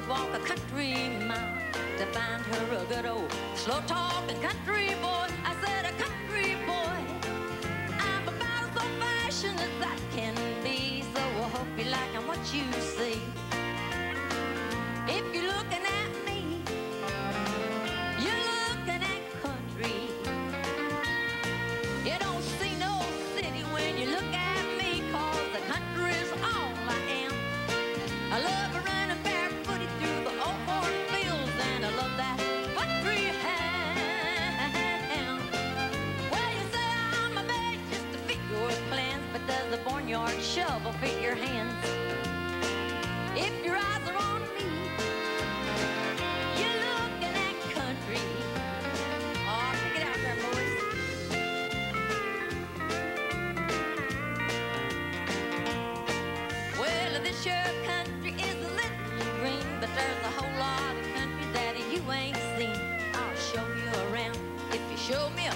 would walk a country mile to find her a good old slow talking country boy. I said a country boy. I'm about as old fashioned as that can be, so I hope you like what you see. Barnyard shovel fit your hands? If your eyes are on me, you're looking at country. Oh, check it out there, boys. Well, this your country is a little green, but there's a whole lot of country that you ain't seen. I'll show you around if you show me a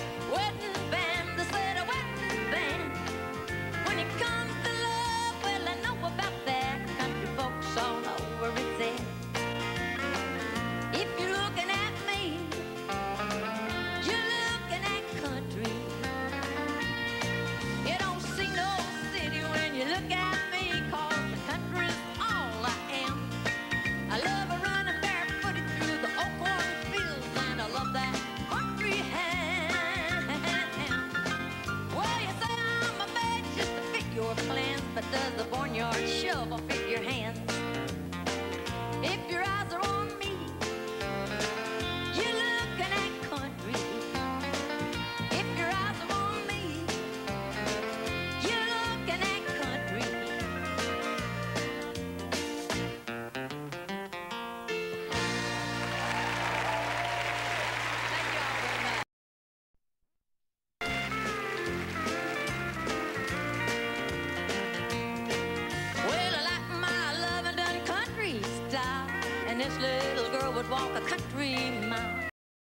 this little girl would walk a country mile